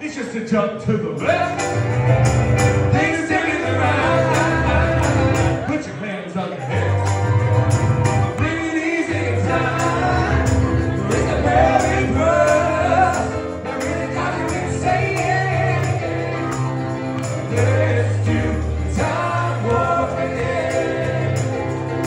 It's just a jump to the left.